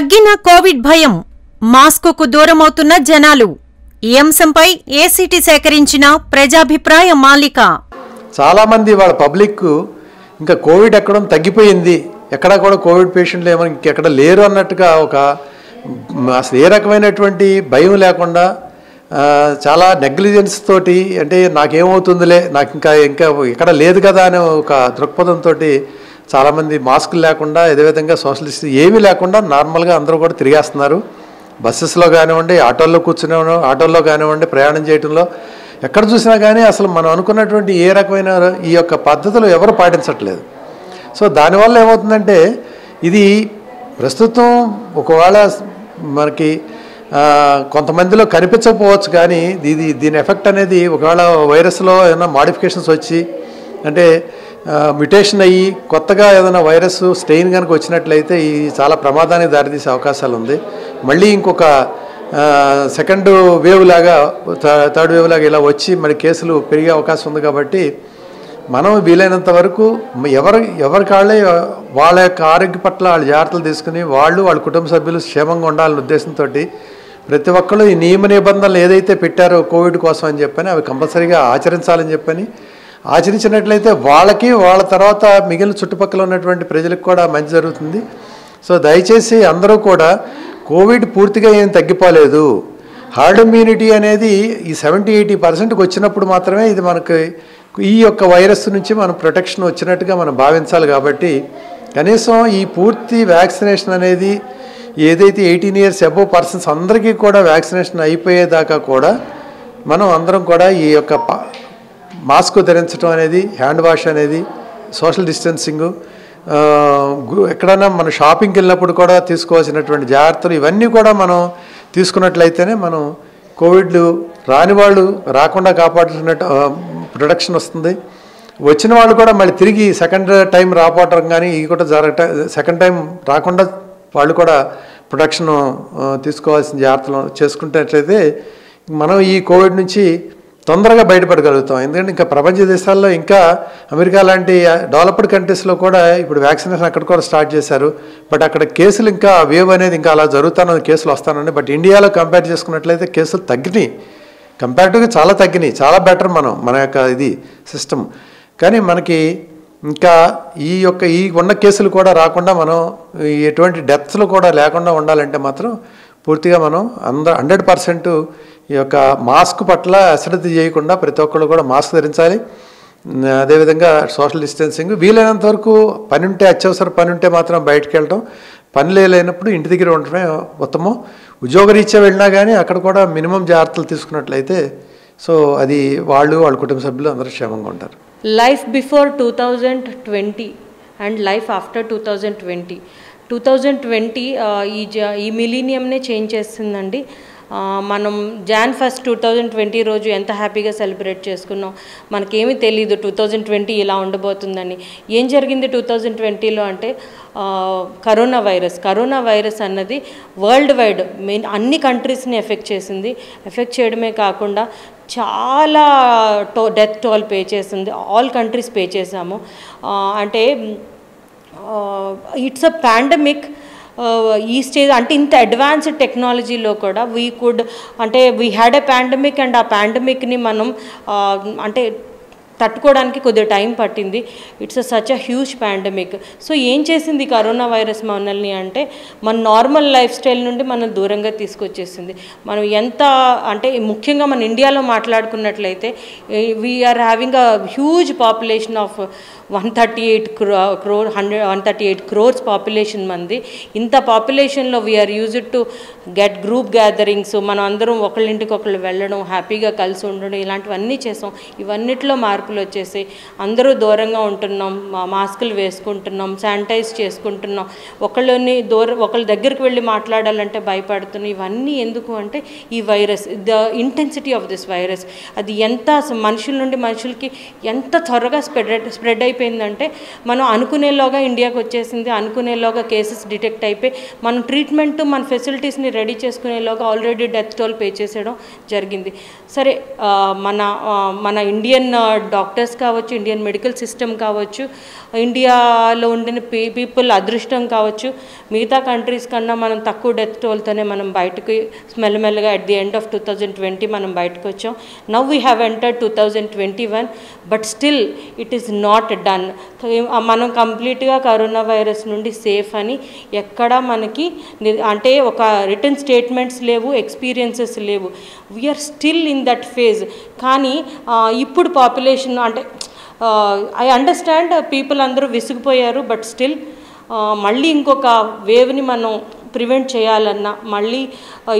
తగ్గిన కోవిడ్ భయం మాస్కుకు దూరమవుతున్న జనాలు. ఈ అంశంపై ఏసీటీ సేకరించిన ప్రజాభిప్రాయ మాలిక. చాలామంది వాళ్ళ పబ్లిక్ ఇంకా కోవిడ్ ఎక్కడం తగ్గిపోయింది. ఎక్కడా కూడా కోవిడ్ పేషెంట్లు ఏమో ఇంకెక్కడ లేరు అన్నట్టుగా ఒక అసలు ఏ రకమైనటువంటి భయం లేకుండా చాలా నెగ్లిజెన్స్ తోటి అంటే నాకేమవుతుందిలే నాకు ఇంకా ఇంకా ఎక్కడ లేదు కదా అనే ఒక దృక్పథంతో చాలామంది మాస్కులు లేకుండా అదేవిధంగా సోషల్ డిస్టెన్స్ ఏమీ లేకుండా నార్మల్గా అందరూ కూడా తిరిగేస్తున్నారు. బస్సెస్లో కానివ్వండి ఆటోల్లో కూర్చునే ఆటోల్లో కానివ్వండి ప్రయాణం చేయడంలో ఎక్కడ చూసినా కానీ అసలు మనం అనుకున్నటువంటి ఏ రకమైన ఈ యొక్క పద్ధతులు ఎవరు పాటించట్లేదు. సో దానివల్ల ఏమవుతుందంటే ఇది ప్రస్తుతం ఒకవేళ మనకి కొంతమందిలో కనిపించకపోవచ్చు కానీ ఇది దీని ఎఫెక్ట్ అనేది ఒకవేళ వైరస్లో ఏమైనా మాడిఫికేషన్స్ వచ్చి అంటే మ్యుటేషన్ అయ్యి కొత్తగా ఏదైనా వైరస్ స్టెయిన్ కనుక వచ్చినట్లయితే ఈ చాలా ప్రమాదానికి దారితీసే అవకాశాలు ఉంది. మళ్ళీ ఇంకొక సెకండ్ వేవ్ లాగా థర్డ్ వేవ్ లాగా ఇలా వచ్చి మరి కేసులు పెరిగే అవకాశం ఉంది కాబట్టి మనం వీలైనంత వరకు ఎవరు ఎవరి కాళ్ళే వాళ్ళ యొక్క ఆరోగ్య పట్ల వాళ్ళ జాగ్రత్తలు తీసుకుని వాళ్ళు వాళ్ళ కుటుంబ సభ్యులు క్షేమంగా ఉండాలనే ఉద్దేశంతో ప్రతి ఒక్కళ్ళు ఈ నియమ నిబంధనలు ఏదైతే పెట్టారో కోవిడ్ కోసం అని చెప్పని అవి కంపల్సరీగా ఆచరించాలని చెప్పని ఆచరించినట్లయితే వాళ్ళకి వాళ్ళ తర్వాత మిగిలిన చుట్టుపక్కల ఉన్నటువంటి ప్రజలకు కూడా మంచి జరుగుతుంది. సో దయచేసి అందరూ కూడా కోవిడ్ పూర్తిగా ఏం తగ్గిపోలేదు. హార్డ్ ఇమ్యూనిటీ అనేది ఈ సెవెంటీ ఎయిటీ పర్సెంట్కి వచ్చినప్పుడు మాత్రమే ఇది మనకి ఈ యొక్క వైరస్ నుంచి మనం ప్రొటెక్షన్ వచ్చినట్టుగా మనం భావించాలి కాబట్టి కనీసం ఈ పూర్తి వ్యాక్సినేషన్ అనేది ఏదైతే ఎయిటీన్ ఇయర్స్ అబోవ్ పర్సన్స్ అందరికీ కూడా వ్యాక్సినేషన్ అయిపోయేదాకా కూడా మనం అందరం కూడా ఈ యొక్క ప- మాస్క్ ధరించడం అనేది హ్యాండ్ వాష్ అనేది సోషల్ డిస్టెన్సింగ్ ఎక్కడైనా మనం షాపింగ్కి వెళ్ళినప్పుడు కూడా తీసుకోవాల్సినటువంటి జాగ్రత్తలు ఇవన్నీ కూడా మనం తీసుకున్నట్లయితేనే మనం కోవిడ్లు రాని వాళ్ళు రాకుండా కాపాడుతున్నట్టు ప్రొడక్షన్ వస్తుంది. వచ్చిన వాళ్ళు కూడా మళ్ళీ తిరిగి సెకండ్ టైం రాపోవటం కానీ ఇవి కూడా జరగట సెకండ్ టైం రాకుండా వాళ్ళు కూడా ప్రొడక్షన్ తీసుకోవాల్సిన జాగ్రత్తలు చేసుకుంటున్నట్లయితే మనం ఈ కోవిడ్ నుంచి తొందరగా బయటపడగలుగుతాం. ఎందుకంటే ఇంకా ప్రపంచ దేశాల్లో ఇంకా అమెరికా లాంటి డెవలప్డ్ కంట్రీస్లో కూడా ఇప్పుడు వ్యాక్సినేషన్ అక్కడ కూడా స్టార్ట్ చేశారు. బట్ అక్కడ కేసులు ఇంకా వేవ్ అనేది ఇంకా అలా జరుగుతానని కేసులు వస్తానని. బట్ ఇండియాలో కంపేర్ చేసుకున్నట్లయితే కేసులు తగ్గినాయి. కంపారిటివ్గా చాలా తగ్గినాయి. చాలా బెటర్ మనం మన యొక్క ఇది సిస్టమ్ కానీ మనకి ఇంకా ఈ యొక్క ఈ ఉన్న కేసులు కూడా రాకుండా మనం ఎటువంటి డెత్స్లు కూడా లేకుండా ఉండాలంటే మాత్రం పూర్తిగా మనం అంద హండ్రెడ్ పర్సెంట్ ఈ యొక్క మాస్క్ పట్ల అశ్రద్ధ చేయకుండా ప్రతి ఒక్కళ్ళు కూడా మాస్క్ ధరించాలి. అదేవిధంగా సోషల్ డిస్టెన్సింగ్ వీలైనంత వరకు పని ఉంటే అత్యవసర పని ఉంటే మాత్రం బయటకు వెళ్ళడం పని లేనప్పుడు ఇంటి దగ్గర ఉండటమే ఉత్తమం. ఉద్యోగరీత్యా వెళ్ళినా కానీ అక్కడ కూడా మినిమం జాగ్రత్తలు తీసుకున్నట్లయితే సో అది వాళ్ళు వాళ్ళ కుటుంబ సభ్యులు అందరూ క్షేమంగా ఉంటారు. Life before two thousand twenty and life after two thousand twenty two thousand twenty ఈ జ ఈ మిలీనియంనే చేంజ్ చేస్తుందండి. మనం Jan first two thousand twenty రోజు ఎంత హ్యాపీగా సెలబ్రేట్ చేసుకున్నాం మనకేమీ తెలియదు టూ థౌజండ్ ట్వంటీ ఇలా ఉండబోతుందని. ఏం జరిగింది టూ థౌజండ్ ట్వంటీలో అంటే కరోనా వైరస్ కరోనా వైరస్ అన్నది వరల్డ్ వైడ్ మెయిన్ అన్ని కంట్రీస్ని ఎఫెక్ట్ చేసింది. ఎఫెక్ట్ చేయడమే కాకుండా చాలా టో డెత్ టోల్ పే చేసింది ఆల్ కంట్రీస్ పే చేసాము అంటే ఇట్స్ అ పాండమిక్ ఈ స్టేజ్ అంటే ఇంత అడ్వాన్స్డ్ టెక్నాలజీలో కూడా వీ కుడ్ అంటే we had a pandemic and ఆ పాండమిక్ని మనం అంటే తట్టుకోవడానికి కొద్దిగా టైం పట్టింది. It's such a huge pandemic so ఏం చేసింది కరోనా వైరస్ మనల్ని అంటే మన నార్మల్ లైఫ్ స్టైల్ నుండి మనం దూరంగా తీసుకొచ్చేసింది. మనం ఎంత అంటే ముఖ్యంగా మన ఇండియాలో మాట్లాడుకున్నట్లయితే we're having a huge population of one thirty eight crow crore hundred one thirty eight crores population మంది. ఇంత పాపులేషన్లో we're used to get group gatherings మనం అందరం ఒకళ్ళింటికి ఒకళ్ళు వెళ్ళడం హ్యాపీగా కలిసి ఉండడం ఇలాంటివన్నీ చేసాం. ఇవన్నిట్లో మార్పులు వచ్చేసి అందరూ దూరంగా ఉంటున్నాం మాస్కులు వేసుకుంటున్నాం శానిటైజ్ చేసుకుంటున్నాం. ఒకళ్ళని దూరం ఒకళ్ళ దగ్గరికి వెళ్ళి మాట్లాడాలంటే భయపడుతున్నాం. ఇవన్నీ ఎందుకు అంటే ఈ virus the intensity of this virus అది ఎంత మనుషుల నుండి మనుషులకి ఎంత త్వరగా స్ప్రెడ్ స్ప్రెడ్ అయిపోయిందంటే మనం అనుకునేలోగా ఇండియాకి వచ్చేసింది అనుకునేలోగా కేసెస్ డిటెక్ట్ అయిపోయి మనం ట్రీట్మెంట్ మన ఫెసిలిటీస్ని రెడీ చేసుకునేలోగా ఆల్రెడీ డెత్ టోల్ పే చేసేయడం జరిగింది. సరే మన మన ఇండియన్ డాక్టర్స్ కావచ్చు ఇండియన్ మెడికల్ సిస్టమ్ కావచ్చు ఇండియాలో ఉండిన పీ పీపుల్ అదృష్టం కావచ్చు మిగతా కంట్రీస్ కన్నా మనం తక్కువ డెత్ టోల్తోనే మనం బయటకు మెల్లమెల్లగా at the end of two thousand twenty మనం బయటకు వచ్చాం now we have enter two thousand twenty one but still it is not done మనం కంప్లీట్గా కరోనా వైరస్ నుండి సేఫ్ అని ఎక్కడా మనకి అంటే ఒక రిటర్న్ స్టేట్మెంట్స్ లేవు ఎక్స్పీరియన్సెస్ లేవు. We're still in that phase కానీ ఇప్పుడు పాపులేషన్ అంటే ఐ అండర్స్టాండ్ పీపుల్ అందరూ విసిగిపోయారు బట్ స్టిల్ మళ్ళీ ఇంకొక వేవ్ని మనం ప్రివెంట్ చేయాలన్నా మళ్ళీ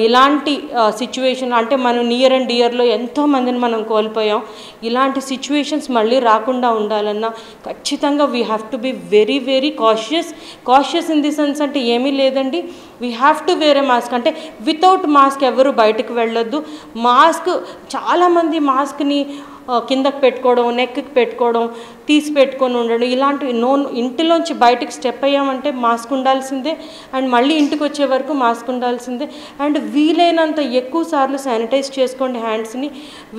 ఇలాంటి సిచ్యువేషన్ అంటే మనం నియర్ అండ్ ఇయర్లో ఎంతో మందిని మనం కోల్పోయాం. ఇలాంటి సిచ్యువేషన్స్ మళ్ళీ రాకుండా ఉండాలన్నా ఖచ్చితంగా we have to be very very cautious cautious in the sense అంటే ఏమీ లేదండి. We have to wear mask అంటే వితౌట్ మాస్క్ ఎవరు బయటకు వెళ్ళొద్దు. మాస్క్ చాలామంది మాస్క్ని కిందకి పెట్టుకోవడం నెక్కి పెట్టుకోవడం తీసి పెట్టుకొని ఉండడం ఇలాంటివి నో ఇంటిలోంచి బయటకు స్టెప్ అయ్యామంటే మాస్క్ ఉండాల్సిందే అండ్ మళ్ళీ ఇంటికి వచ్చే వరకు మాస్క్ ఉండాల్సిందే అండ్ వీలైనంత ఎక్కువ సార్లు శానిటైజ్ చేసుకోండి హ్యాండ్స్ని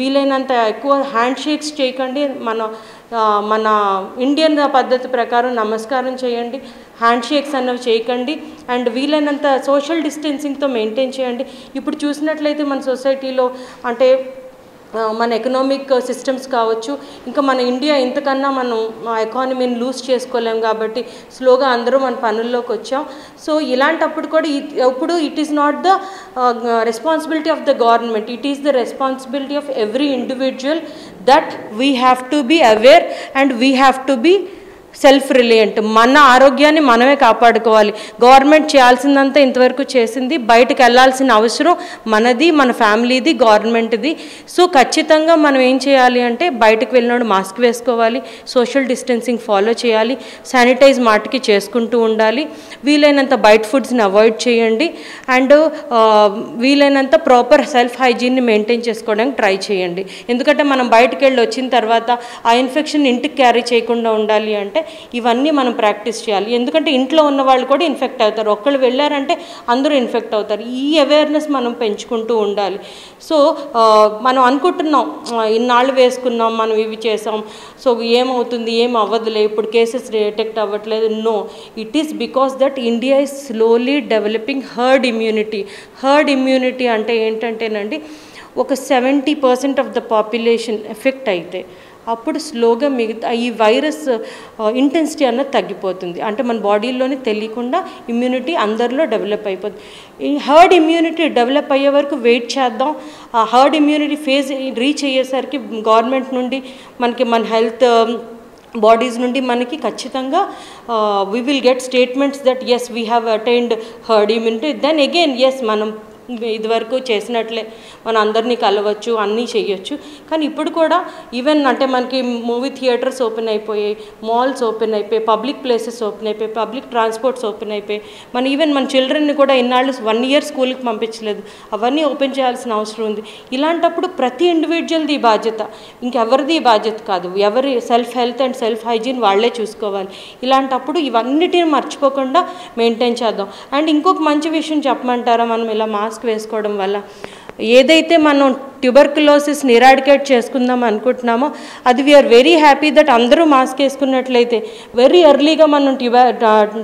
వీలైనంత ఎక్కువ హ్యాండ్ షేక్స్ చేయకండి. మన మన ఇండియన్ పద్ధతి ప్రకారం నమస్కారం చేయండి హ్యాండ్ షేక్స్ అన్నవి చేయకండి అండ్ వీలైనంత సోషల్ డిస్టెన్సింగ్తో మెయింటైన్ చేయండి. ఇప్పుడు చూసినట్లయితే మన సొసైటీలో అంటే మన ఎకనామిక్ సిస్టమ్స్ కావచ్చు ఇంకా మన ఇండియా ఇంతకన్నా మనం ఎకానమీని లూజ్ చేసుకోలేం కాబట్టి స్లోగా అందరూ మన పనుల్లోకి వచ్చాం. సో ఇలాంటప్పుడు కూడా ఇప్పుడు it is not the responsibility of the government it is the responsibility of every individual that we have to be aware and we have to be self reliant మన ఆరోగ్యాన్ని మనమే కాపాడుకోవాలి. గవర్నమెంట్ చేయాల్సిందంతా ఇంతవరకు చేసింది బయటకు వెళ్ళాల్సిన అవసరం మనది మన ఫ్యామిలీది గవర్నమెంట్ది సో ఖచ్చితంగా మనం ఏం చేయాలి అంటే బయటకు వెళ్ళినప్పుడు మాస్క్ వేసుకోవాలి సోషల్ డిస్టెన్సింగ్ ఫాలో చేయాలి శానిటైజ్ మాటికి చేసుకుంటూ ఉండాలి. వీలైనంత బయట ఫుడ్స్ని అవాయిడ్ చేయండి. అండ్ వీలైనంత ప్రాపర్ సెల్ఫ్ హైజీన్ని మెయింటైన్ చేసుకోవడానికి ట్రై చేయండి. ఎందుకంటే మనం బయటకు వెళ్ళి వచ్చిన తర్వాత ఆ ఇన్ఫెక్షన్ ఇంటికి క్యారీ చేయకుండా ఉండాలి అంటే ఇవన్నీ మనం ప్రాక్టీస్ చేయాలి. ఎందుకంటే ఇంట్లో ఉన్న వాళ్ళు కూడా ఇన్ఫెక్ట్ అవుతారు. ఒక్కళ్ళు వెళ్ళారంటే అందరూ ఇన్ఫెక్ట్ అవుతారు. ఈ అవేర్నెస్ మనం పెంచుకుంటూ ఉండాలి. సో మనం అనుకుంటున్నాం ఇన్నాళ్ళు వేసుకున్నాం మనం ఇవి చేసాం. సో ఏమవుతుంది ఏం అవ్వదులే ఇప్పుడు కేసెస్ డిటెక్ట్ అవ్వట్లేదు. No it is because that India is slowly developing herd immunity. Herd immunity అంటే ఏంటంటేనండి ఒక seventy percent of the population effect అయితే. అప్పుడు స్లోగా మిగతా ఈ వైరస్ ఇంటెన్సిటీ అన్నది తగ్గిపోతుంది. అంటే మన బాడీలోనే తెలియకుండా ఇమ్యూనిటీ అందరిలో డెవలప్ అయిపోతుంది. ఈ హర్డ్ ఇమ్యూనిటీ డెవలప్ అయ్యే వరకు వెయిట్ చేద్దాం. ఆ హర్డ్ ఇమ్యూనిటీ ఫేజ్ రీచ్ అయ్యేసరికి గవర్నమెంట్ నుండి మనకి మన హెల్త్ బాడీస్ um, నుండి మనకి ఖచ్చితంగా we will get statements that yes we have attained herd immunity then again as మనం ఇదివరకు చేసినట్లే. మన అందరినీ కలవచ్చు అన్నీ చేయొచ్చు కానీ ఇప్పుడు కూడా ఈవెన్ అంటే మనకి మూవీ థియేటర్స్ ఓపెన్ అయిపోయాయి మాల్స్ ఓపెన్ అయిపోయి పబ్లిక్ ప్లేసెస్ ఓపెన్ అయిపోయి పబ్లిక్ ట్రాన్స్పోర్ట్స్ ఓపెన్ అయిపోయి మన ఈవెన్ మన చిల్డ్రన్ని కూడా ఇన్నాళ్ళు వన్ ఇయర్ స్కూల్కి పంపించలేదు. అవన్నీ ఓపెన్ చేయాల్సిన అవసరం ఉంది. ఇలాంటప్పుడు ప్రతి ఇండివిజువల్ది బాధ్యత. ఇంకెవరిది ఈ బాధ్యత కాదు. ఎవరి self health and self hygiene వాళ్ళే చూసుకోవాలి. ఇలాంటప్పుడు ఇవన్నిటిని మర్చిపోకుండా మెయింటైన్ చేద్దాం. అండ్ ఇంకొక మంచి విషయం చెప్పమంటారా? మనం ఇలా మాస్క్ వేసుకోవడం వల్ల. ఏదైతే మనం ట్యూబర్కులోసిస్ని ఇరాడికేట్ చేసుకుందాం అనుకుంటున్నామో అది we are very happy that అందరూ మాస్క్ వేసుకున్నట్లయితే వెరీ ఎర్లీగా మనం ట్యూబర్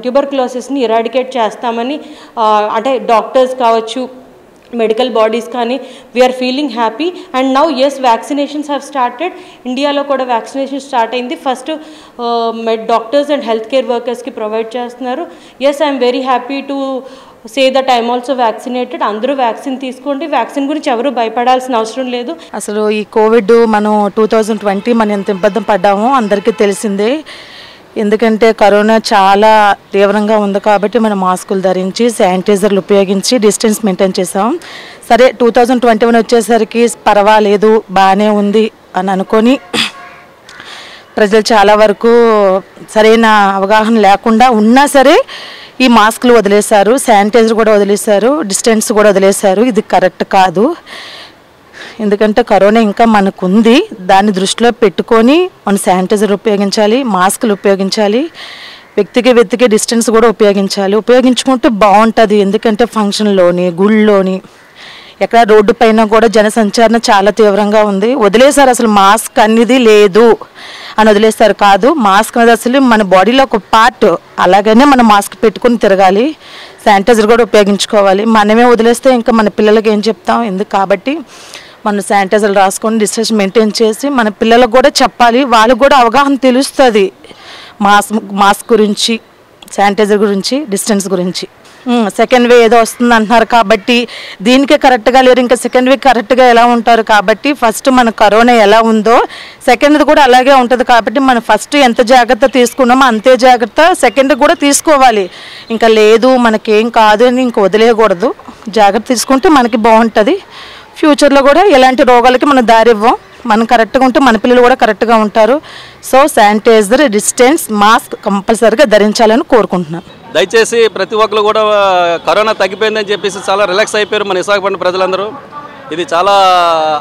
ట్యూబర్కులోసిస్ని ఇరాడికేట్ చేస్తామని అంటే డాక్టర్స్ కావచ్చు మెడికల్ బాడీస్ కానీ we are feeling happy and now as vaccinations have started ఇండియాలో కూడా వ్యాక్సినేషన్ స్టార్ట్ అయింది. First med doctors and health care వర్కర్స్కి provide చేస్తున్నారు. Yes I'm very happy to say that I'm also vaccinated. అందరూ vaccine తీసుకోండి. Vaccine గురించి ఎవరు భయపడాల్సిన అవసరం లేదు. అసలు ఈ కోవిడ్ మనం టూ థౌజండ్ ట్వంటీ మనం ఎంత ఇబ్బంది పడ్డామో అందరికీ తెలిసిందే. ఎందుకంటే కరోనా చాలా తీవ్రంగా ఉంది కాబట్టి మనం మాస్కులు ధరించి శానిటైజర్లు ఉపయోగించి డిస్టెన్స్ మెయింటైన్ చేసాం సరే టూ థౌజండ్ ట్వంటీ వన్ వచ్చేసరికి పర్వాలేదు బాగానే ఉంది అని అనుకొని ప్రజలు చాలా వరకు సరైన అవగాహన లేకుండా ఉన్నా సరే ఈ మాస్క్లు వదిలేశారు శానిటైజర్ కూడా వదిలేశారు డిస్టెన్స్ కూడా వదిలేశారు. ఇది కరెక్ట్ కాదు. ఎందుకంటే కరోనా ఇంకా మనకు ఉంది దాన్ని దృష్టిలో పెట్టుకొని మన శానిటైజర్ ఉపయోగించాలి మాస్కులు ఉపయోగించాలి వ్యక్తికి వ్యక్తికి డిస్టెన్స్ కూడా ఉపయోగించాలి. ఉపయోగించుకుంటే బాగుంటుంది. ఎందుకంటే ఫంక్షన్లోని గుళ్ళోని ఎక్కడ రోడ్డు పైన కూడా జనసంచారణ చాలా తీవ్రంగా ఉంది. వదిలేశారు అసలు మాస్క్ అనేది లేదు. అని వదిలేస్తారు కాదు. మాస్క్ అనేది అసలు మన బాడీలో ఒక పార్ట్ అలాగనే మనం మాస్క్ పెట్టుకుని తిరగాలి. శానిటైజర్ కూడా ఉపయోగించుకోవాలి. మనమే వదిలేస్తే ఇంకా మన పిల్లలకి ఏం చెప్తాం? ఎందుకు? కాబట్టి మనం శానిటైజర్ రాసుకొని డిస్టెన్స్ మెయింటైన్ చేసి మన పిల్లలకు కూడా చెప్పాలి. వాళ్ళకు కూడా అవగాహన తెలుస్తుంది. మాస్క్ మాస్క్ గురించి శానిటైజర్ గురించి డిస్టెన్స్ గురించి. సెకండ్ వే ఏదో వస్తుంది అంటున్నారు కాబట్టి దీనికే కరెక్ట్గా లేరు. ఇంకా సెకండ్ వే కరెక్ట్గా ఎలా ఉంటారు కాబట్టి ఫస్ట్ మన కరోనా ఎలా ఉందో సెకండ్ కూడా అలాగే ఉంటుంది కాబట్టి మనం ఫస్ట్ ఎంత జాగ్రత్త తీసుకున్నామో అంతే జాగ్రత్త సెకండ్ కూడా తీసుకోవాలి. ఇంకా లేదు మనకేం కాదు అని ఇంక వదిలేయకూడదు. జాగ్రత్త తీసుకుంటే మనకి బాగుంటుంది. ఫ్యూచర్లో కూడా ఎలాంటి రోగాలకి మనం దారివ్వం. మనం కరెక్ట్గా ఉంటే మన పిల్లలు కూడా కరెక్ట్గా ఉంటారు. సో శానిటైజర్ డిస్టెన్స్ మాస్క్ కంపల్సరీగా ధరించాలని కోరుకుంటున్నాను దయచేసి ప్రతి ఒక్కరు కూడా కరోనా తగ్గిపోయిందని చెప్పేసి చాలా రిలాక్స్ అయిపోయారు మన విశాఖపట్నం ప్రజలందరూ. ఇది చాలా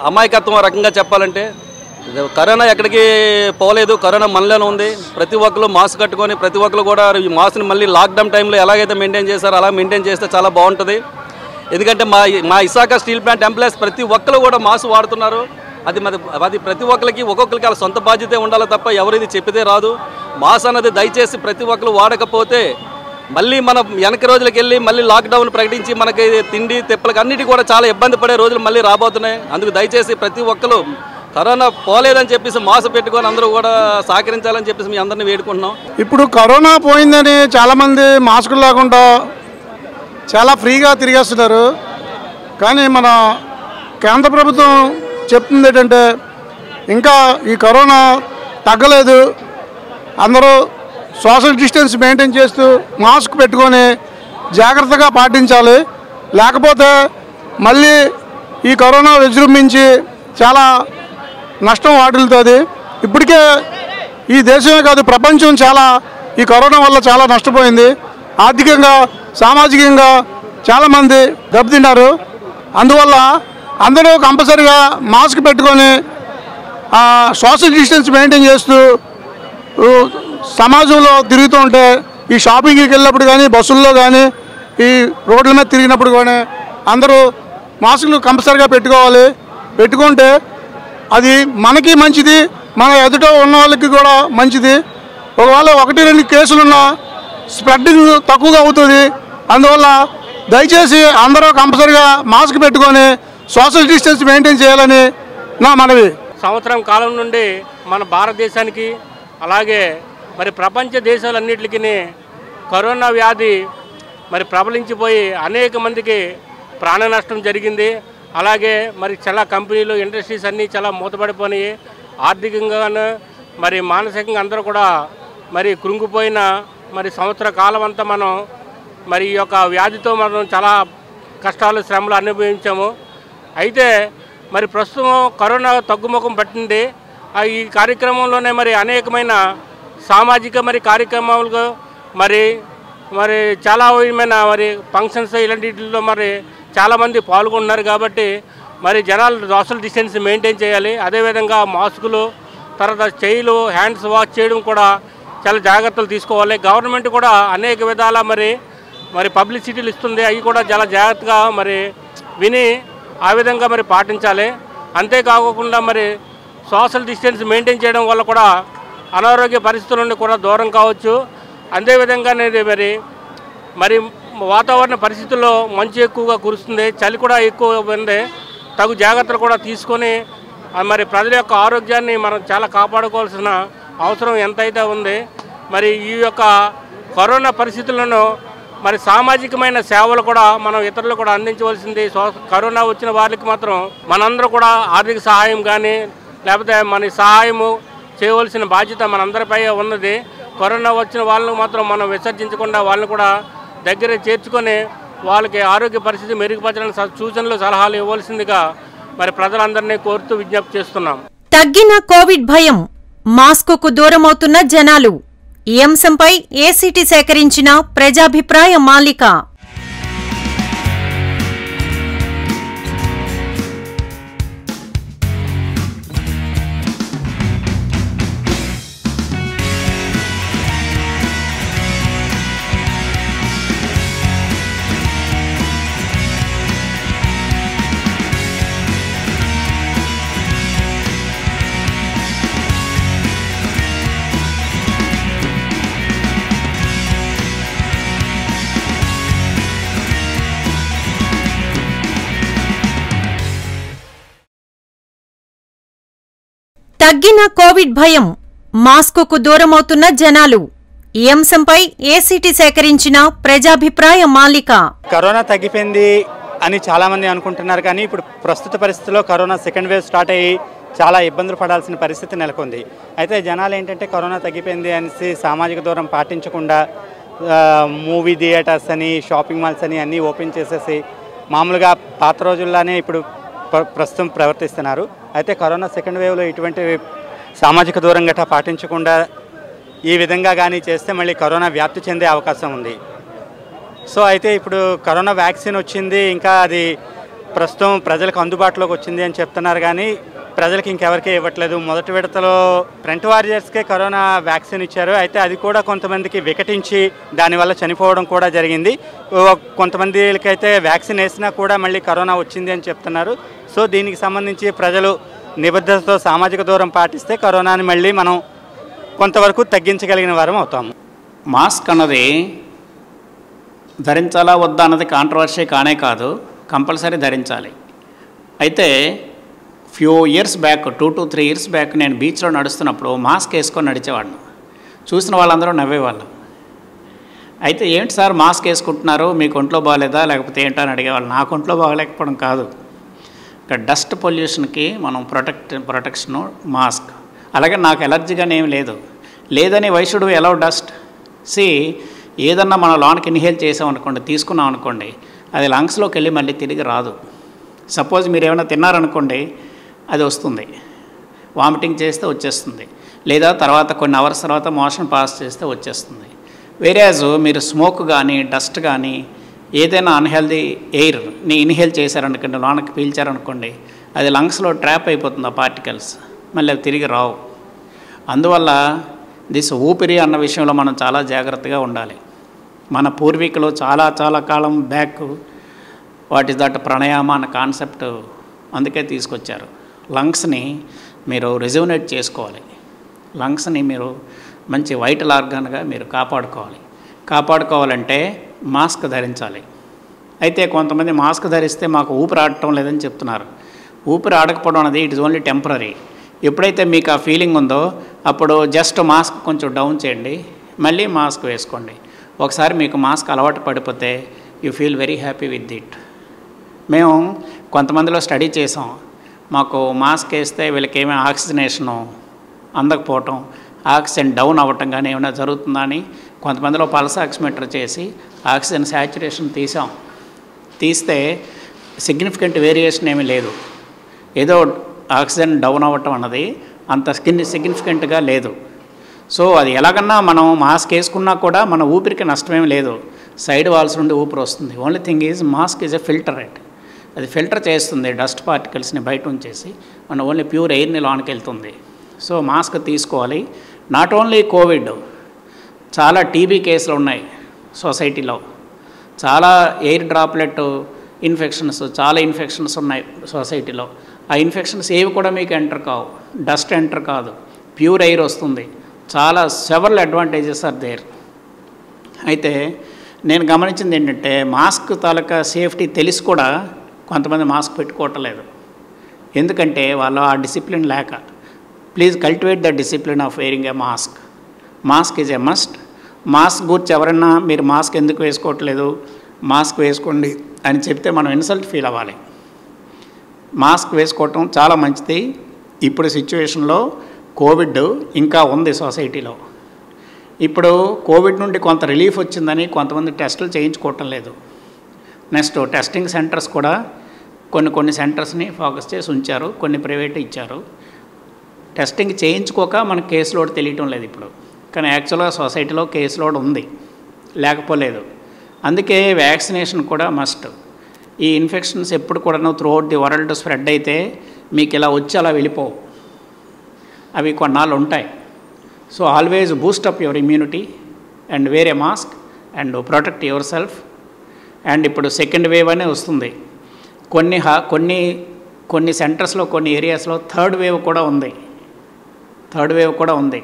అమాయకత్వం రకంగా చెప్పాలంటే. కరోనా ఎక్కడికి పోలేదు కరోనా మనలోనే ఉంది. ప్రతి ఒక్కరు మాస్క్ కట్టుకొని ప్రతి ఒక్కరు కూడా ఈ మాస్క్ని మళ్ళీ లాక్డౌన్ టైంలో ఎలాగైతే మెయింటైన్ చేశారో అలా మెయింటైన్ చేస్తే చాలా బాగుంటుంది. ఎందుకంటే మా మా విశాఖ స్టీల్ ప్లాంట్ ఎంప్లాయీస్ ప్రతి ఒక్కరు కూడా మాస్క్ వాడుతున్నారు. అది మరి అది ప్రతి ఒక్కరికి ఒక్కొక్కరికి వాళ్ళ సొంత బాధ్యతే ఉండాలి తప్ప ఎవరు ఇది చెప్పితే రాదు. మాస్ అన్నది దయచేసి ప్రతి ఒక్కరు వాడకపోతే మళ్ళీ మనం వెనక రోజులకు వెళ్ళి మళ్ళీ లాక్డౌన్ ప్రకటించి మనకి తిండి తెప్పలకు అన్నిటి కూడా చాలా ఇబ్బంది పడే రోజులు మళ్ళీ రాబోతున్నాయి. అందుకు దయచేసి ప్రతి ఒక్కరు కరోనా పోలేదని చెప్పేసి మాస్క్ పెట్టుకొని అందరూ కూడా సహకరించాలని చెప్పేసి మీ అందరిని వేడుకుంటున్నాం. ఇప్పుడు కరోనా పోయిందని చాలామంది మాస్కులు లేకుండా చాలా ఫ్రీగా తిరిగేస్తున్నారు. కానీ మన కేంద్ర ప్రభుత్వం చెప్తుంది ఏంటంటే ఇంకా ఈ కరోనా తగ్గలేదు. అందరూ సోషల్ డిస్టెన్స్ మెయింటైన్ చేస్తూ మాస్క్ పెట్టుకొని జాగ్రత్తగా పాటించాలి. లేకపోతే మళ్ళీ ఈ కరోనా విజృంభించి చాలా నష్టం వాటిల్తుంది. ఇప్పటికే ఈ దేశమే కాదు ప్రపంచం చాలా ఈ కరోనా వల్ల చాలా నష్టపోయింది. ఆర్థికంగా సామాజికంగా చాలామంది దెబ్బతిన్నారు. అందువల్ల అందరూ కంపల్సరిగా మాస్క్ పెట్టుకొని సోషల్ డిస్టెన్స్ మెయింటైన్ చేస్తూ సమాజంలో తిరుగుతూ ఉంటే ఈ షాపింగ్కి వెళ్ళినప్పుడు కానీ బస్సుల్లో కానీ ఈ రోడ్ల మీద తిరిగినప్పుడు కానీ అందరూ మాస్కులు కంపల్సరిగా పెట్టుకోవాలి. పెట్టుకుంటే అది మనకి మంచిది మన ఎదుట ఉన్న వాళ్ళకి కూడా మంచిది. ఒకవేళ ఒకటి రెండు కేసులున్నా స్ప్రెడ్డింగ్ తక్కువగా అవుతుంది. అందువల్ల దయచేసి అందరూ కంపల్సరిగా మాస్క్ పెట్టుకొని సోషల్ డిస్టెన్స్ మెయింటైన్ చేయాలని నా మనవి. సంవత్సరం కాలం నుండి మన భారతదేశానికి అలాగే మరి ప్రపంచ దేశాలన్నిటికీ కరోనా వ్యాధి మరి ప్రబలించిపోయి అనేక మందికి ప్రాణ నష్టం జరిగింది. అలాగే మరి చాలా కంపెనీలు ఇండస్ట్రీస్ అన్నీ చాలా మూతపడిపోయినాయి. ఆర్థికంగాను మరి మానసికంగా అందరూ కూడా మరి కృంగిపోయిన మరి సంవత్సర కాలం అంతా మనం మరి ఈ యొక్క వ్యాధితో మనం చాలా కష్టాలు శ్రమలు అనుభవించాము. అయితే మరి ప్రస్తుతం కరోనా తగ్గుముఖం పట్టింది. ఆ ఈ కార్యక్రమంలోనే మరి అనేకమైన సామాజిక మరి కార్యక్రమాలకు మరి మరి చాలా విధమైన మరి ఫంక్షన్స్ ఇలాంటిలో మరి చాలామంది పాల్గొంటున్నారు కాబట్టి మరి జనాలు సోషల్ డిస్టెన్స్ మెయింటైన్ చేయాలి. అదేవిధంగా మాస్కులు తర్వాత చేయిలు హ్యాండ్స్ వాష్ చేయడం కూడా చాలా జాగ్రత్తలు తీసుకోవాలి. గవర్నమెంట్ కూడా అనేక విధాల మరి మరి పబ్లిసిటీలు ఇస్తుంది. అవి కూడా చాలా జాగ్రత్తగా మరి విని ఆ విధంగా మరి పాటించాలి. అంతేకాకుండా మరి సోషల్ డిస్టెన్స్ మెయింటైన్ చేయడం వల్ల కూడా అనారోగ్య పరిస్థితుల నుండి కూడా దూరం కావచ్చు. అదేవిధంగా అనేది మరి మరి వాతావరణ పరిస్థితుల్లో మంచు ఎక్కువగా కురుస్తుంది. చలి కూడా ఎక్కువ ఉంది. తగు జాగ్రత్తలు కూడా తీసుకొని మరి ప్రజల యొక్క ఆరోగ్యాన్ని మనం చాలా కాపాడుకోవాల్సిన అవసరం ఎంతైతే ఉంది. మరి ఈ యొక్క కరోనా పరిస్థితులను మరి సామాజికమైన సేవలు కూడా మనం ఇతరులు కూడా అందించవలసింది. సో- కరోనా వచ్చిన వారికి మాత్రం మనందరూ కూడా ఆర్థిక సహాయం కానీ లేకపోతే మన సహాయము చేయవలసిన బాధ్యత మనందరిపై ఉన్నది. కరోనా వచ్చిన వాళ్ళను మాత్రం మనం విసర్జించకుండా వాళ్ళని కూడా దగ్గర చేర్చుకొని వాళ్ళకి ఆరోగ్య పరిస్థితి మెరుగుపరచడానికి స- సూచనలు సలహాలు ఇవ్వాల్సిందిగా మరి ప్రజలందరినీ కోరుతూ విజ్ఞప్తి చేస్తున్నాం. తగ్గిన కోవిడ్ భయం మాస్కుకు దూరమవుతున్న జనాలు. ఈ అంశంపై ఏసీటీ సేకరించిన ప్రజాభిప్రాయ మాలిక తగ్గిన కోవిడ్ భయం మాస్కుకు దూరమవుతున్న జనాలు. ఈ అంశంపై ఏసీటీ సేకరించిన ప్రజాభిప్రాయ మాలిక. కరోనా తగ్గిపోయింది అని చాలామంది అనుకుంటున్నారు కానీ ఇప్పుడు ప్రస్తుత పరిస్థితిలో కరోనా సెకండ్ వేవ్ స్టార్ట్ అయ్యి చాలా ఇబ్బందులు పడాల్సిన పరిస్థితి నెలకొంది. అయితే జనాలు ఏంటంటే కరోనా తగ్గిపోయింది అనేసి సామాజిక దూరం పాటించకుండా మూవీ థియేటర్స్ అని షాపింగ్ మాల్స్ అని అన్నీ ఓపెన్ చేసేసి మామూలుగా పాత రోజుల్లానే ఇప్పుడు ప్రస్తుతం ప్రవర్తిస్తున్నారు. అయితే కరోనా సెకండ్ వేవ్లో ఇటువంటి సామాజిక దూరం గట్రా పాటించకుండా ఈ విధంగా కానీ చేస్తే మళ్ళీ కరోనా వ్యాప్తి చెందే అవకాశం ఉంది. సో అయితే ఇప్పుడు కరోనా వ్యాక్సిన్ వచ్చింది ఇంకా అది ప్రస్తుతం ప్రజలకు అందుబాటులోకి వచ్చింది అని చెప్తున్నారు కానీ ప్రజలకు ఇంకెవరికీ ఇవ్వట్లేదు. మొదటి విడతలో ఫ్రంట్ వారియర్స్కే కరోనా వ్యాక్సిన్ ఇచ్చారు. అయితే అది కూడా కొంతమందికి వికటించి దానివల్ల చనిపోవడం కూడా జరిగింది. కొంతమందికైతే కొంతమందికి అయితే వ్యాక్సిన్ వేసినా కూడా మళ్ళీ కరోనా వచ్చింది అని చెప్తున్నారు. సో దీనికి సంబంధించి ప్రజలు నిబద్ధతతో సామాజిక దూరం పాటిస్తే కరోనాని మళ్ళీ మనం కొంతవరకు తగ్గించగలిగిన వారం అవుతాము. మాస్క్ అన్నది ధరించాలా వద్దా అన్నది కాంట్రవర్సీ కానే కాదు. కంపల్సరీ ధరించాలి. అయితే few years back two to three years back నేను బీచ్లో నడుస్తున్నప్పుడు మాస్క్ వేసుకొని నడిచేవాడిని. చూసిన వాళ్ళందరూ నవ్వేవాళ్ళం. అయితే ఏంటి సార్ మాస్క్ వేసుకుంటున్నారు? మీకు ఒంట్లో బాగాలేదా? లేకపోతే ఏంటో? అని అడిగేవాళ్ళు. నాకు ఒంట్లో బాగలేకపోవడం కాదు. ఇక్కడ డస్ట్ పొల్యూషన్కి మనం ప్రొటెక్ట్ ప్రొటెక్షను మాస్క్. అలాగే నాకు ఎలర్జీగానే ఏం లేదు. లేదని వైశ్యుడు ఎలా డస్ట్? సి ఏదన్నా మన లోనికి ఇన్హేల్ చేసామనుకోండి తీసుకున్నాం అనుకోండి అది లంగ్స్లోకి వెళ్ళి మళ్ళీ తిరిగి రాదు. సపోజ్ మీరు ఏమైనా తిన్నారనుకోండి అది వస్తుంది. వామిటింగ్ చేస్తే వచ్చేస్తుంది. లేదా తర్వాత కొన్ని అవర్స్ తర్వాత మోషన్ పాస్ చేస్తే వచ్చేస్తుంది. వేరేజ్ మీరు స్మోక్ కానీ డస్ట్ కానీ ఏదైనా అన్హెల్దీ ఎయిర్ని ఇన్హేల్ చేశారనుకోండి లోనకి పీల్చారనుకోండి అది లంగ్స్లో ట్రాప్ అయిపోతుంది ఆ పార్టికల్స్. మళ్ళీ అవి తిరిగి రావు. అందువల్ల దిస్ ఊపిరి అన్న విషయంలో మనం చాలా జాగ్రత్తగా ఉండాలి. మన పూర్వీకులు చాలా చాలా కాలం back what is that pranayama అన్న కాన్సెప్ట్ అందుకే తీసుకొచ్చారు. లంగ్స్ని మీరు రిజర్వనేట్ చేసుకోవాలి. లంగ్స్ని మీరు మంచి వైటల్ ఆర్గాన్గా మీరు కాపాడుకోవాలి. కాపాడుకోవాలంటే మాస్క్ ధరించాలి. అయితే కొంతమంది మాస్క్ ధరిస్తే మాకు ఊపిరి ఆడటం లేదని చెప్తున్నారు. ఊపిరి ఆడకపోవడం అనేది ఇట్ ఇస్ ఓన్లీ టెంపరీ ఎప్పుడైతే మీకు ఆ ఫీలింగ్ ఉందో అప్పుడు జస్ట్ మాస్క్ కొంచెం డౌన్ చేయండి. మళ్ళీ మాస్క్ వేసుకోండి. ఒకసారి మీకు మాస్క్ అలవాటు పడిపోతే you feel very happy with it. మేము కొంతమందిలో స్టడీ చేసాం. మాకు మాస్క్ వేస్తే వీళ్ళకి ఏమైనా ఆక్సిజనేషను అందకపోవటం ఆక్సిజన్ డౌన్ అవ్వటం కానీ ఏమైనా జరుగుతుందా అని కొంతమందిలో పల్స్ ఆక్సిమీటర్ చేసి ఆక్సిజన్ శాచురేషన్ తీసాం. తీస్తే సిగ్నిఫికెంట్ వేరియేషన్ ఏమీ లేదు. ఏదో ఆక్సిజన్ డౌన్ అవ్వటం అన్నది అంత స్కిన్ సిగ్నిఫికెంట్గా లేదు. సో అది ఎలాగన్నా మనం మాస్క్ వేసుకున్నా కూడా మన ఊపిరికి నష్టమేం లేదు. సైడ్ వాల్స్ నుండి ఊపిరి వస్తుంది. Only thing is mask is a filter it అది ఫిల్టర్ చేస్తుంది డస్ట్ పార్టికల్స్ని బయట ఉంచేసి. మన ఓన్లీ ప్యూర్ ఎయిర్ని లోనికి వెళ్తుంది. సో మాస్క్ తీసుకోవాలి. నాట్ ఓన్లీ కోవిడ్ చాలా టీబీ కేసులు ఉన్నాయి సొసైటీలో చాలా ఎయిర్ డ్రాప్లెట్ ఇన్ఫెక్షన్స్ చాలా ఇన్ఫెక్షన్స్ ఉన్నాయి సొసైటీలో ఆ ఇన్ఫెక్షన్స్ ఏవి కూడా మీకు ఎంటర్ కావు. డస్ట్ ఎంటర్ కాదు. ప్యూర్ ఎయిర్ వస్తుంది. చాలా సెవరల్ అడ్వాంటేజెస్ ఆర్ దేర్ అయితే నేను గమనించింది ఏంటంటే మాస్క్ తాలూకా సేఫ్టీ తెలిసి కూడా కొంతమంది మాస్క్ పెట్టుకోవటం లేదు. ఎందుకంటే వాళ్ళు ఆ డిసిప్లిన్ లేక. Please cultivate the discipline of wearing a mask mask is a must mask గురించి ఎవరన్నా మీరు మాస్క్ ఎందుకు వేసుకోవట్లేదు? మాస్క్ వేసుకోండి అని చెప్తే మనం ఇన్సల్ట్ ఫీల్ అవ్వాలి. మాస్క్ వేసుకోవటం చాలా మంచిది. ఇప్పుడు సిచ్యువేషన్లో కోవిడ్ ఇంకా ఉంది సొసైటీలో. ఇప్పుడు కోవిడ్ నుండి కొంత రిలీఫ్ వచ్చిందని కొంతమంది టెస్టులు చేయించుకోవటం లేదు. నెక్స్ట్ టెస్టింగ్ సెంటర్స్ కూడా కొన్ని కొన్ని సెంటర్స్ని ఫోకస్ చేసి ఉంచారు కొన్ని ప్రైవేట్ ఇచ్చారు. టెస్టింగ్ చేయించుకోక మన కేసు లోడ్ తెలియటం లేదు ఇప్పుడు. కానీ యాక్చువల్గా సొసైటీలో కేసు లోడ్ ఉంది లేకపోలేదు. అందుకే వ్యాక్సినేషన్ కూడా మస్ట్ ఈ ఇన్ఫెక్షన్స్ ఎప్పుడు కూడాను త్రూఅవుట్ ది వరల్డ్ స్ప్రెడ్ అయితే మీకు ఇలా వచ్చి అలా వెళ్ళిపోవు. అవి కొన్నాళ్ళు ఉంటాయి. So always boost up your immunity and wear a mask and protect your self and ఇప్పుడు సెకండ్ వేవ్ అనే వస్తుంది. కొన్ని హా కొన్ని కొన్ని సెంటర్స్లో కొన్ని ఏరియాస్లో థర్డ్ వేవ్ కూడా ఉంది. థర్డ్ వేవ్ కూడా ఉంది.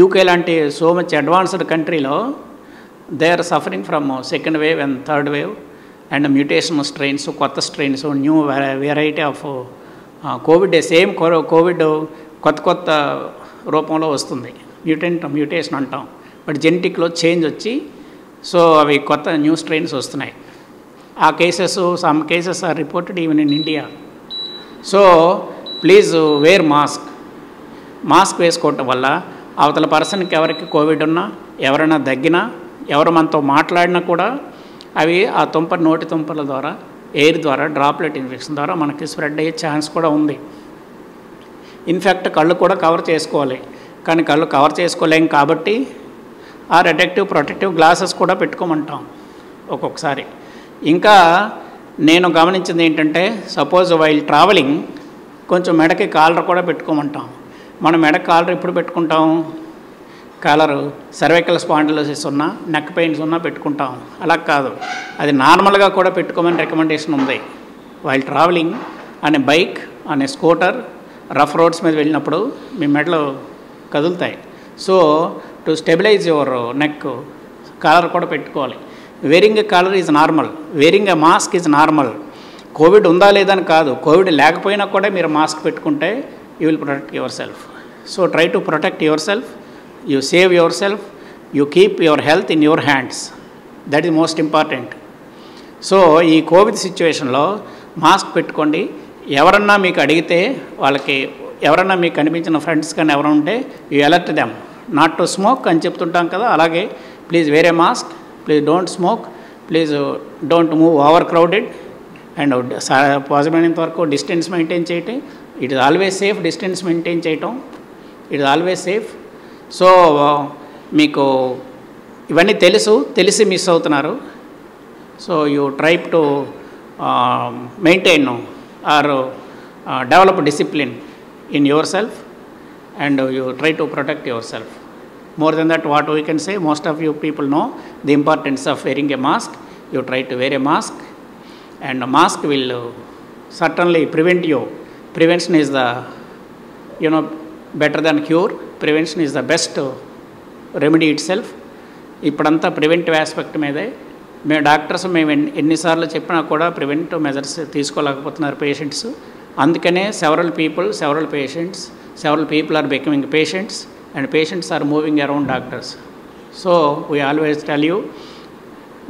యూకే లాంటి సో మచ్ అడ్వాన్స్డ్ కంట్రీలో they are suffering from second wave and third wave and mutation strains కొత్త strains new variety of covid same covid కొత్త కొత్త రూపంలో వస్తుంది. మ్యూటెంట్ మ్యూటేషన్ అంటాం. బట్ జెనెటిక్లో చేంజ్ వచ్చి సో అవి కొత్త న్యూ స్ట్రెయిన్స్ వస్తున్నాయి. ఆ cases some cases are reported even in India so please wear mask mask వేసుకోవటం వల్ల అవతల పర్సన్కి ఎవరికి కోవిడ్ ఉన్నా ఎవరైనా దగ్గినా ఎవరు మనతో మాట్లాడినా కూడా అవి ఆ తుంప నోటి తుంపల ద్వారా ఎయిర్ ద్వారా డ్రాప్లెట్ ఇన్ఫెక్షన్ ద్వారా మనకి స్ప్రెడ్ అయ్యే ఛాన్స్ కూడా ఉంది. ఇన్ఫ్యాక్ట్ కళ్ళు కూడా కవర్ చేసుకోవాలి. కానీ కళ్ళు కవర్ చేసుకోలేం కాబట్టి ఆ రెటెక్టివ్ ప్రొటెక్టివ్ గ్లాసెస్ కూడా పెట్టుకోమంటాం ఒక్కొక్కసారి. ఇంకా నేను గమనించింది ఏంటంటే సపోజ్ వైల్ ట్రావెలింగ్ కొంచెం మెడకి కాలర్ కూడా పెట్టుకోమంటాం. మనం మెడ కాలర్ ఎప్పుడు పెట్టుకుంటాం? కాలరు సర్వైకల్ స్పాండిలోసిస్ ఉన్నా నెక్ పెయిన్స్ ఉన్నా పెట్టుకుంటాం. అలా కాదు. అది నార్మల్గా కూడా పెట్టుకోమని రికమెండేషన్ ఉంది. వైల్ ట్రావెలింగ్ అనే బైక్ అనే స్కూటర్ రఫ్ రోడ్స్ మీద వెళ్ళినప్పుడు మీ మెడలు కదులుతాయి. So to stabilize your neck collar కూడా పెట్టుకోవాలి. Wearing a collar is normal wearing a mask is normal covid ఉందా లేదని కాదు. కోవిడ్ లేకపోయినా కూడా మీరు మాస్క్ పెట్టుకుంటే you will protect yourself so try to protect yourself you save yourself you keep your health in your hands that is most important so ఈ Covid సిచ్యువేషన్లో mask పెట్టుకోండి. ఎవరన్నా మీకు అడిగితే వాళ్ళకి ఎవరన్నా మీకు కనిపించిన ఫ్రెండ్స్ కానీ ఎవరు ఉంటే you alert them not to smoke అని చెప్తుంటాం కదా అలాగే please wear mask please don't smoke please don't move over crowded and possible అయినంత వరకు డిస్టెన్స్ మెయింటైన్ చేయటం. It is always safe distance maintain చేయటం. It is always safe so మీకు ఇవన్నీ తెలుసు తెలిసి మిస్ అవుతున్నారు. So you try to maintain or develop discipline in yourself and you try to protect yourself more than that what we can say most of you people know the importance of wearing a mask you try to wear a mask and mask will certainly prevent you prevention is the you know better than cure prevention is the best uh, remedy itself ఇప్పుడంతా preventive aspect మీదే మేము doctors మేము ఎన్ని ఎన్నిసార్లు చెప్పినా కూడా preventive measures తీసుకోలేకపోతున్నారు patients. అందుకనే several people several patients several people are becoming patients and patients are moving around doctors so we always tell you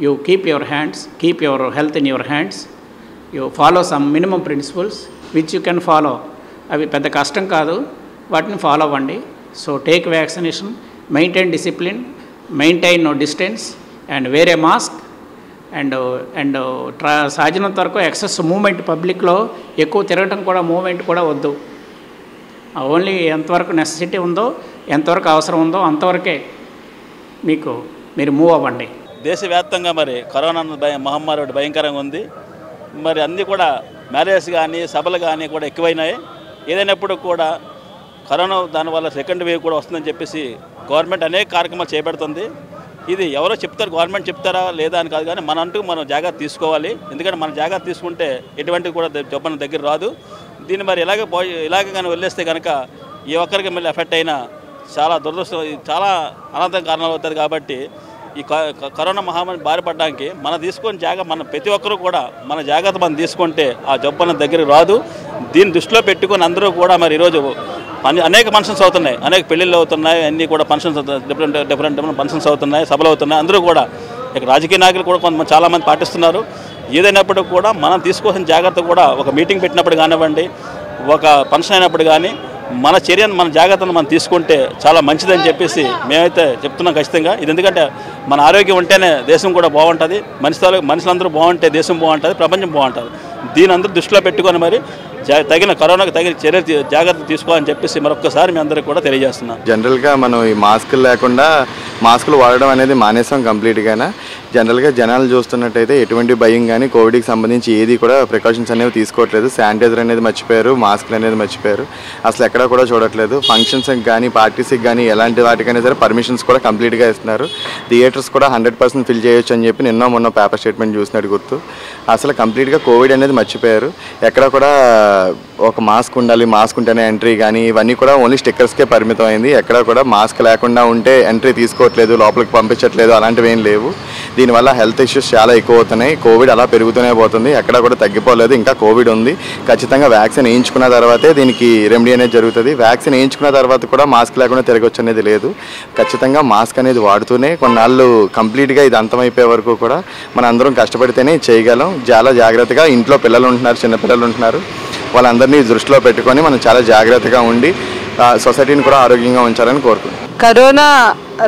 you keep your hands keep your health in your hands you follow some minimum principles which you can follow అవి పెద్ద కష్టం కాదు వాటిని follow అవ్వండి. So take vaccination maintain discipline maintain distance and wear mask and and ట్రా సాధ్యమైనంత వరకు excess moment పబ్లిక్లో ఎక్కువ తిరగటం కూడా మూమెంట్ కూడా వద్దు. ఓన్లీ ఎంతవరకు నెససిటీ ఉందో ఎంతవరకు అవసరం ఉందో అంతవరకే మీకు మీరు మూవ్ అవ్వండి. దేశవ్యాప్తంగా మరి కరోనా భయం మహమ్మారి ఒకటి భయంకరంగా ఉంది. మరి అన్నీ కూడా మ్యారేజ్ కానీ సభలు కానీ కూడా ఎక్కువైనాయి. ఏదైనప్పుడు కూడా కరోనా దానివల్ల సెకండ్ వేవ్ కూడా వస్తుందని చెప్పేసి గవర్నమెంట్ అనేక కార్యక్రమాలు చేపడుతుంది. ఇది ఎవరో చెప్తారు గవర్నమెంట్ చెప్తారా లేదా అని కాదు కానీ మన అంటూ మనం జాగ్రత్త తీసుకోవాలి. ఎందుకంటే మనం జాగ్రత్త తీసుకుంటే ఎటువంటి కూడా ద- దగ్గర రాదు. దీన్ని మరి ఇలాగే పోయి ఇలాగే కానీ వెళ్ళేస్తే కనుక ఏ ఒక్కరికి మళ్ళీ ఎఫెక్ట్ అయినా చాలా దురదృష్టం చాలా అనంతం కారణాలు అవుతుంది కాబట్టి ఈ క- కరోనా మహమ్మారి బారిపడడానికి మనం తీసుకొని జాగ్రత్త మన ప్రతి ఒక్కరూ కూడా మన జాగ్రత్త మనం తీసుకుంటే ఆ జబ్బు మన దగ్గరికి రాదు. దీన్ని దృష్టిలో పెట్టుకొని అందరూ కూడా మరి ఈరోజు అనేక ఫంక్షన్స్ అవుతున్నాయి. అనేక పెళ్ళిళ్ళు అవుతున్నాయి అన్నీ కూడా functions different different different functions అవుతున్నాయి సభలు అవుతున్నాయి. అందరూ కూడా ఇక్కడ రాజకీయ నాయకులు కూడా కొంతమంది చాలామంది పాటిస్తున్నారు. ఏదైనప్పటికీ కూడా మనం తీసుకోవాల్సిన జాగ్రత్త కూడా ఒక మీటింగ్ పెట్టినప్పుడు కానివ్వండి ఒక ఫంక్షన్ అయినప్పుడు కానీ మన చర్యను మన జాగ్రత్తను మనం తీసుకుంటే చాలా మంచిదని చెప్పేసి మేమైతే చెప్తున్నాం ఖచ్చితంగా. ఇది ఎందుకంటే మన ఆరోగ్యం ఉంటేనే దేశం కూడా బాగుంటుంది. మనిషి మనుషులందరూ బాగుంటే దేశం బాగుంటుంది ప్రపంచం బాగుంటుంది. దీని అందరూ దృష్టిలో పెట్టుకొని మరి తగిన కరోనాకు తగిన చర్యలు జాగ్రత్తలు జాగ్రత్త తీసుకోవాలని చెప్పేసి మరొకసారి మీ అందరికీ కూడా తెలియజేస్తున్నాం. జనరల్గా మనం ఈ మాస్కులు లేకుండా మాస్కులు వాడడం అనేది మానేసాం కంప్లీట్గానే. జనరల్గా జనాలు చూస్తున్నట్టయితే ఎటువంటి భయం కానీ కోవిడ్కి సంబంధించి ఏది కూడా ప్రికాషన్స్ అనేవి తీసుకోవట్లేదు. శానిటైజర్ అనేది మర్చిపోయారు మాస్కులు అనేది మర్చిపోయారు. అసలు ఎక్కడా కూడా చూడట్లేదు. ఫంక్షన్స్కి కానీ పార్టీస్కి కానీ ఎలాంటి వాటికైనా సరే పర్మిషన్స్ కూడా కంప్లీట్గా ఇస్తున్నారు. థియేటర్స్ కూడా హండ్రెడ్ పర్సెంట్ ఫిల్ చేయొచ్చు అని చెప్పి నిన్న మొన్న పేపర్ స్టేట్మెంట్ చూసినట్టు గుర్తు. అసలు కంప్లీట్గా కోవిడ్ అనేది మర్చిపోయారు. ఎక్కడ కూడా ఒక మాస్క్ ఉండాలి మాస్క్ ఉంటేనే ఎంట్రీ కానీ ఇవన్నీ కూడా ఓన్లీ స్టిక్కర్స్కే పరిమితం అయింది ఎక్కడ కూడా మాస్క్ లేకుండా ఉంటే ఎంట్రీ తీసుకోవట్లేదు లోపలికి పంపించట్లేదు అలాంటివి ఏం లేవు. దీనివల్ల హెల్త్ ఇష్యూస్ చాలా ఎక్కువ అవుతున్నాయి కోవిడ్ అలా పెరుగుతూనే పోతుంది. ఎక్కడ కూడా తగ్గిపోలేదు. ఇంకా కోవిడ్ ఉంది. ఖచ్చితంగా వ్యాక్సిన్ వేయించుకున్న తర్వాతే దీనికి రెమెడీ అనేది జరుగుతుంది. వ్యాక్సిన్ వేయించుకున్న తర్వాత కూడా మాస్క్ లేకుండా తిరగొచ్చు అనేది లేదు. ఖచ్చితంగా మాస్క్ అనేది వాడుతూనే కొన్నాళ్ళు కంప్లీట్గా ఇది అంతమైపోయే వరకు కూడా మనందరం కష్టపడితేనే చేయగలం. చాలా జాగ్రత్తగా ఇంట్లో పిల్లలు ఉంటున్నారు చిన్నపిల్లలు ఉంటున్నారు. వాళ్ళందరినీ దృష్టిలో పెట్టుకొని మనం చాలా జాగ్రత్తగా ఉండి సొసైటీని కూడా ఆరోగ్యంగా ఉంచాలని కోరుకుంటున్నాం. కరోనా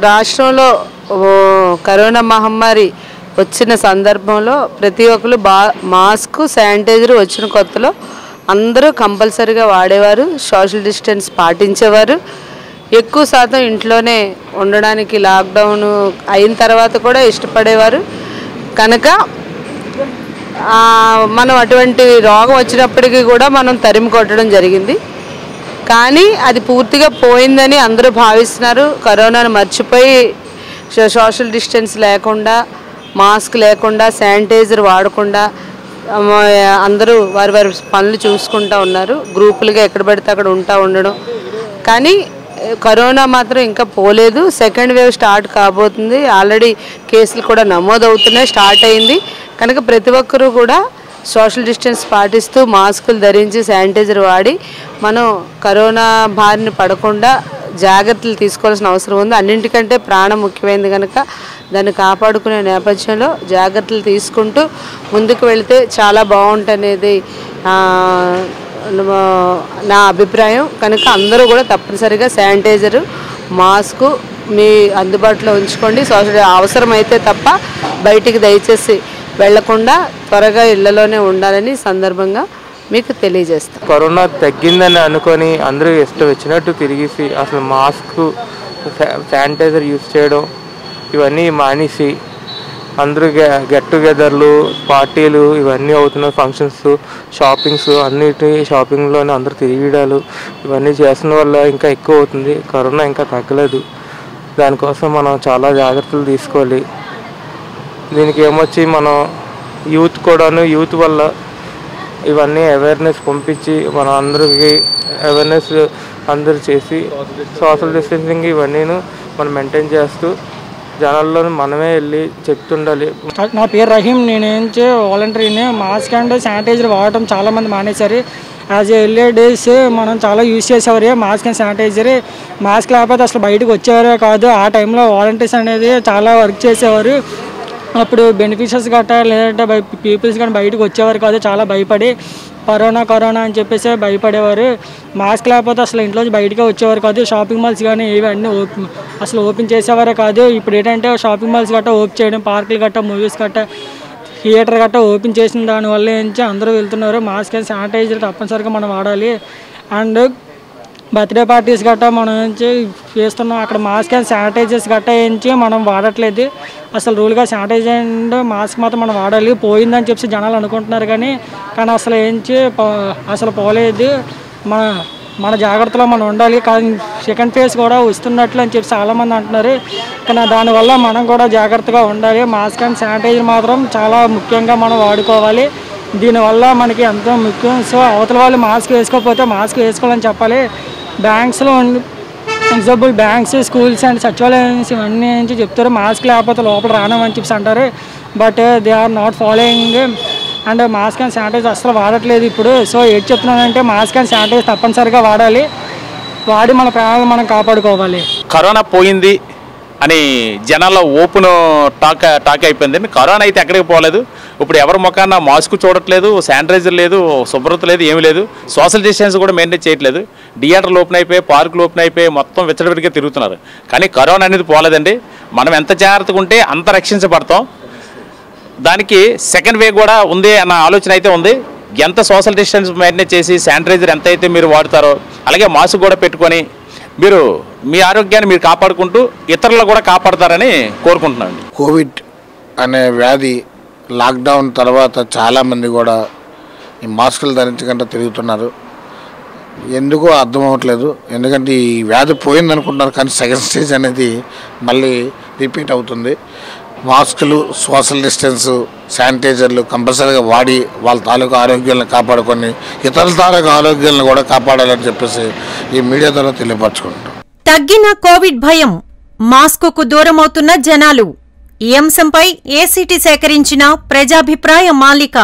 రాష్ట్రంలో కరోనా మహమ్మారి వచ్చిన సందర్భంలో ప్రతి ఒక్కరు బా మాస్క్ శానిటైజర్ వచ్చిన కొత్తలో అందరూ కంపల్సరీగా వాడేవారు సోషల్ డిస్టెన్స్ పాటించేవారు. ఎక్కువ శాతం ఇంట్లోనే ఉండడానికి లాక్డౌన్ అయిన తర్వాత కూడా ఇష్టపడేవారు. కనుక మనం అటువంటి రోగం వచ్చినప్పటికీ కూడా మనం తరిమి కొట్టడం జరిగింది. కానీ అది పూర్తిగా పోయిందని అందరూ భావిస్తున్నారు. కరోనాను మర్చిపోయి సోషల్ డిస్టెన్స్ లేకుండా మాస్క్ లేకుండా శానిటైజర్ వాడకుండా అందరూ వారి వారి పనులు చూసుకుంటూ ఉన్నారు. గ్రూపులుగా ఎక్కడ పడితే అక్కడ ఉంటా ఉండడం. కానీ కరోనా మాత్రం ఇంకా పోలేదు. సెకండ్ వేవ్ స్టార్ట్ కాబోతుంది. ఆల్రెడీ కేసులు కూడా నమోదవుతున్నాయి. స్టార్ట్ అయింది. కనుక ప్రతి ఒక్కరూ కూడా సోషల్ డిస్టెన్స్ పాటిస్తూ మాస్కులు ధరించి శానిటైజర్ వాడి మనం కరోనా బారిన పడకుండా జాగ్రత్తలు తీసుకోవాల్సిన అవసరం ఉంది. అన్నింటికంటే ప్రాణం ముఖ్యమైనది కనుక దాన్ని కాపాడుకునే నేపథ్యంలో జాగ్రత్తలు తీసుకుంటూ ముందుకు వెళితే చాలా బాగుంటుంది అనేది నా అభిప్రాయం. కనుక అందరూ కూడా తప్పనిసరిగా శానిటైజరు మాస్కు మీ అందుబాటులో ఉంచుకోండి. సోషల్ అవసరమైతే తప్ప బయటికి దయచేసి వెళ్ళకుండా త్వరగా ఇళ్ళలోనే ఉండాలని సందర్భంగా మీకు తెలియజేస్తాను. కరోనా తగ్గిందని అనుకొని అందరూ ఇష్టం వచ్చినట్టు తిరిగేసి అసలు మాస్క్ శానిటైజర్ యూస్ చేయడం ఇవన్నీ మానేసి అందరూ గెట్ టుగెదర్లు పార్టీలు ఇవన్నీ అవుతున్నాయి ఫంక్షన్స్ షాపింగ్స్ అన్నిటి షాపింగ్లోనే అందరూ తిరిగిడాలు. ఇవన్నీ చేసిన వల్ల ఇంకా ఎక్కువ అవుతుంది. కరోనా ఇంకా తగ్గలేదు. దానికోసం మనం చాలా జాగ్రత్తలు తీసుకోవాలి. దీనికి ఏమొచ్చి మనం యూత్ కూడాను యూత్ వల్ల ఇవన్నీ అవేర్నెస్ పంపించి మన అందరికి అవేర్నెస్ అందరూ చేసి సోషల్ డిస్టెన్సింగ్ ఇవన్నీను మనం మెయింటైన్ చేస్తూ జనాల్లో మనమే వెళ్ళి చెప్తుండాలి. నా పేరు రహీం నేనేంచి వాలంటరీని మాస్క్ అండ్ శానిటైజర్ వాడటం చాలామంది మానేశారు. యాజ్ ఎల్ఏ డేస్ మనం చాలా యూజ్ చేసేవారు మాస్క్ అండ్ శానిటైజర్ మాస్క్ లేకపోతే అసలు బయటకు వచ్చేవారే కాదు. ఆ టైంలో వాలంటీర్స్ అనేది చాలా వర్క్ చేసేవారు. అప్పుడు బెనిఫిషియర్స్ గట్టా లేదంటే బై పీపుల్స్ కానీ బయటకు వచ్చేవారు కాదు చాలా భయపడి కరోనా కరోనా అని చెప్పేసి భయపడేవారు. మాస్క్ లేకపోతే అసలు ఇంట్లోంచి బయటకే వచ్చేవారు కాదు. షాపింగ్ మాల్స్ కానీ ఇవన్నీ ఓపెన్ అసలు ఓపెన్ చేసేవారే కాదు. ఇప్పుడు ఏంటంటే షాపింగ్ మాల్స్ గట్టా ఓపెన్ చేయడం పార్కులు గట్టా మూవీస్ గట్టా థియేటర్ గట్టా ఓపెన్ చేసిన దానివల్ల నుంచి అందరూ వెళ్తున్నారు. మాస్క్ అండ్ శానిటైజర్ తప్పనిసరిగా మనం వాడాలి. అండ్ బర్త్డే పార్టీస్ గట్టా మనం ఏంచి చేస్తున్నాం. అక్కడ మాస్క్ అండ్ శానిటైజర్స్ గట్టా ఏంచి మనం వాడట్లేదు. అసలు రూల్గా శానిటైజ్ అండ్ మాస్క్ మాత్రం మనం వాడాలి. పోయిందని చెప్పి జనాలు అనుకుంటున్నారు కానీ కానీ అసలు ఏంచి పో- అసలు పోలేదు. మన మన జాగ్రత్తలో మనం ఉండాలి. కానీ సెకండ్ ఫేజ్ కూడా వస్తున్నట్లు అని చెప్పి చాలామంది అంటున్నారు. కానీ దానివల్ల మనం కూడా జాగ్రత్తగా ఉండాలి. మాస్క్ అండ్ శానిటైజర్ మాత్రం చాలా ముఖ్యంగా మనం వాడుకోవాలి. దీనివల్ల మనకి ఎంతో ముఖ్యం. సో అవతల వాళ్ళు మాస్క్ వేసుకోకపోతే మాస్క్ వేసుకోవాలని చెప్పాలి. బ్యాంక్స్లో ఎగ్జాంపుల్ బ్యాంక్స్ స్కూల్స్ అండ్ సచివాలయన్స్ ఇవన్నీ నుంచి చెప్తారు? మాస్క్ లేకపోతే లోపల రానమని చెప్పి అంటారు. But they are not following and mask and sanitizer అసలు వాడట్లేదు ఇప్పుడు. సో ఏం చెప్తున్నానంటే మాస్క్ అండ్ శానిటైజర్ తప్పనిసరిగా వాడాలి. వాడి మన ప్రాణాలను మనం కాపాడుకోవాలి. కరోనా పోయింది అని జనాల్లో ఓపెన్ టాక్ టాక్ అయిపోయింది. కరోనా అయితే ఎక్కడికి పోలేదు? ఇప్పుడు ఎవరి ముఖాన మాస్క్ చూడట్లేదు శానిటైజర్ లేదు శుభ్రత లేదు ఏమీ లేదు. సోషల్ డిస్టెన్స్ కూడా మెయింటైన్ చేయట్లేదు. థియేటర్లు ఓపెన్ అయిపోయి పార్కులు ఓపెన్ అయిపోయి మొత్తం విచ్చలవిడిగా తిరుగుతున్నారు. కానీ కరోనా అనేది పోలేదండి. మనం ఎంత జాగ్రత్తగా ఉంటే అంత రక్షించబడతాం. దానికి సెకండ్ వే కూడా ఉంది అన్న ఆలోచన అయితే ఉంది. ఎంత సోషల్ డిస్టెన్స్ మెయింటైన్ చేసి శానిటైజర్ ఎంత అయితే మీరు వాడతారో అలాగే మాస్క్ కూడా పెట్టుకొని మీరు మీ ఆరోగ్యాన్ని మీరు కాపాడుకుంటూ ఇతరులు కూడా కాపాడతారని కోరుకుంటున్నాను కోవిడ్ అనే వ్యాధి లాక్డౌన్ తర్వాత చాలామంది కూడా ఈ మాస్కులు ధరించకుండా తిరుగుతున్నారు. ఎందుకో అర్థం అవ్వట్లేదు. ఎందుకంటే ఈ వ్యాధి పోయింది అనుకుంటున్నారు కానీ సెకండ్ స్టేజ్ అనేది మళ్ళీ రిపీట్ అవుతుంది. మాస్కులు సోషల్ డిస్టెన్స్ శానిటైజర్లు కంపల్సరీగా వాడి వాళ్ళ తాలూకు ఆరోగ్యాలను కాపాడుకొని ఇతరుల తాలూకు ఆరోగ్యాలను కూడా కాపాడాలని చెప్పేసి ఈ మీడియా ద్వారా తెలియపరచుకుంటాం తగ్గిన కోవిడ్ భయం మాస్కుకు దూరమవుతున్న జనాలు. ఈ అంశంపై ఏసీటీ సేకరించిన ప్రజాభిప్రాయ మాలిక